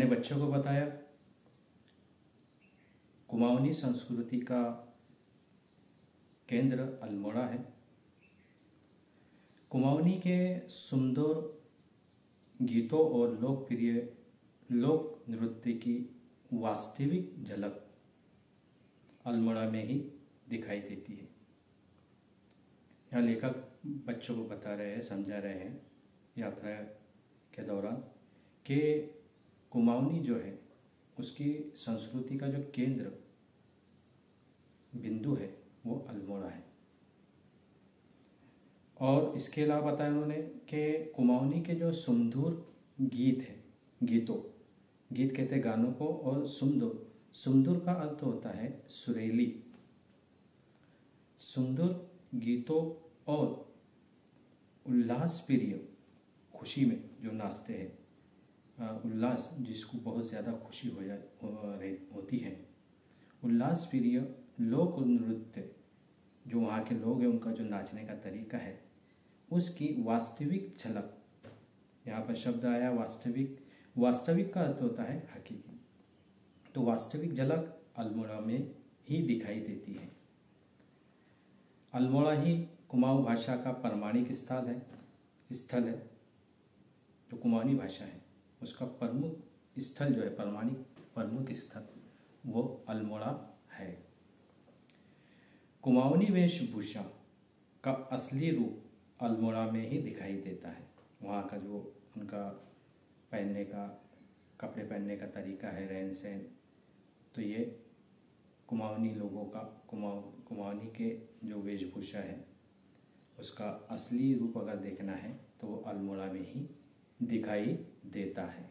मैंने बच्चों को बताया, कुमाऊनी संस्कृति का केंद्र अल्मोड़ा है। कुमाऊनी के सुंदर गीतों और लोकप्रिय लोक नृत्य की वास्तविक झलक अल्मोड़ा में ही दिखाई देती है। यहाँ लेखक बच्चों को बता रहे हैं, समझा रहे हैं यात्रा के दौरान कि कुमाऊनी जो है, उसकी संस्कृति का जो केंद्र बिंदु है, वो अल्मोड़ा है। और इसके अलावा बताया उन्होंने कि कुमाऊनी के जो सुमधुर गीत है, गीतों, गीत कहते गानों को, और सुमधुर सुमधुर का अर्थ होता है सुरीली। सुंदर गीतों और उल्लास प्रिय खुशी में जो नाचते हैं उल्लास जिसको बहुत ज़्यादा खुशी हो जा होती है। उल्लास प्रिय लोक नृत्य, जो वहाँ के लोग हैं, उनका जो नाचने का तरीका है, उसकी वास्तविक झलक। यहाँ पर शब्द आया, वास्तविक वास्तविक का अर्थ होता है हकीकी। तो वास्तविक झलक अल्मोड़ा में ही दिखाई देती है। अल्मोड़ा ही कुमाऊँ भाषा का प्रमाणिक स्थल है स्थल है, जो कुमाऊनी भाषा है। उसका प्रमुख स्थल जो है, प्रमाणिक प्रमुख स्थल, वो अल्मोड़ा है। कुमाऊनी वेशभूषा का असली रूप अल्मोड़ा में ही दिखाई देता है। वहाँ का जो उनका पहनने का, कपड़े पहनने का तरीका है, रहन सहन तो ये कुमाऊनी लोगों का, कुमाऊ, कुमाऊनी के जो वेशभूषा है, उसका असली रूप अगर देखना है तो वो अल्मोड़ा में ही दिखाई देता है।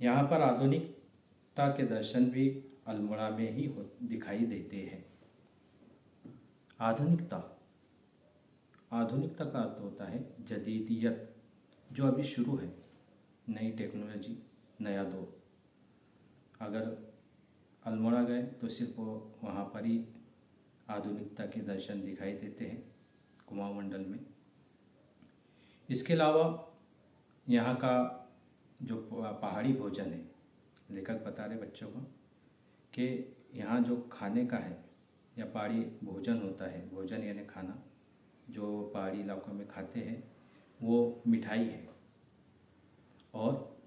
यहाँ पर आधुनिकता के दर्शन भी अल्मोड़ा में ही दिखाई देते हैं। आधुनिकता। आधुनिकता का अर्थ होता है जदीदियत, जो अभी शुरू है। नई टेक्नोलॉजी, नया दौर। अगर अल्मोड़ा गए तो सिर्फ़ वहाँ पर ही आधुनिकता के दर्शन दिखाई देते हैं, कुमाऊँ मंडल में। इसके अलावा यहाँ का जो पहाड़ी भोजन है, लेखक बता रहे बच्चों को कि यहाँ जो खाने का है या पहाड़ी भोजन होता है, भोजन यानी खाना, जो पहाड़ी इलाकों में खाते हैं, वो मिठाई है। और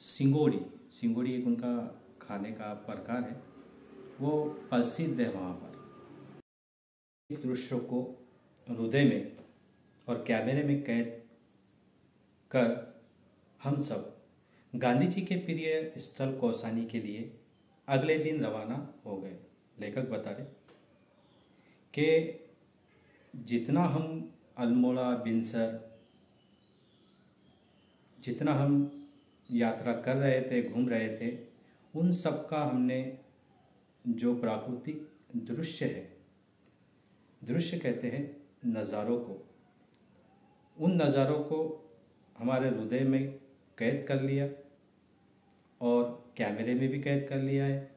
सिंगोड़ी सिंगोड़ी एक उनका खाने का प्रकार है, वो प्रसिद्ध है वहाँ पर। दृश्यों को हृदय में और कैमरे में कैद कर हम सब गांधी जी के प्रिय स्थल कौसानी के लिए अगले दिन रवाना हो गए। लेखक बता रहे कि जितना हम अल्मोड़ा बिनसर जितना हम यात्रा कर रहे थे, घूम रहे थे, उन सब का हमने जो प्राकृतिक दृश्य है, दृश्य कहते हैं नज़ारों को। उन नज़ारों को हमारे हृदय में कैद कर लिया और कैमरे में भी कैद कर लिया है।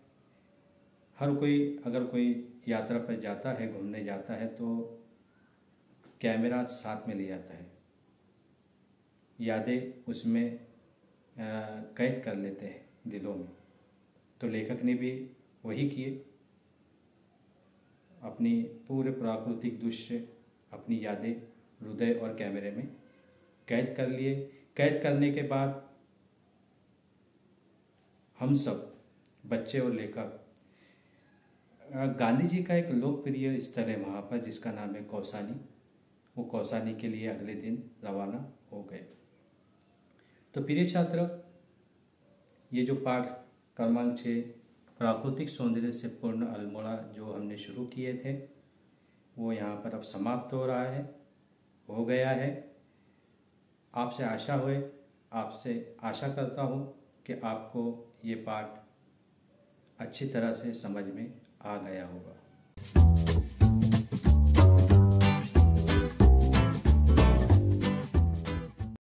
हर कोई, अगर कोई यात्रा पर जाता है, घूमने जाता है तो कैमरा साथ में ले जाता है। यादें उसमें कैद कर लेते हैं दिलों में। तो लेखक ने भी वही किए। अपनी पूरे प्राकृतिक दृश्य, अपनी यादें हृदय और कैमरे में कैद कर लिए। कैद करने के बाद हम सब, बच्चे और लेखक गांधी जी का एक लोकप्रिय स्थल है वहाँ पर, जिसका नाम है कौसानी। वो कौसानी के लिए अगले दिन रवाना हो गए। तो प्रिय छात्र, ये जो पाठ क्रमांक छः, प्राकृतिक सौंदर्य से पूर्ण अल्मोड़ा जो हमने शुरू किए थे, वो यहाँ पर अब समाप्त हो रहा है, हो गया है। आपसे आशा हुए, आपसे आशा करता हूँ कि आपको ये पाठ अच्छी तरह से समझ में आ गया होगा।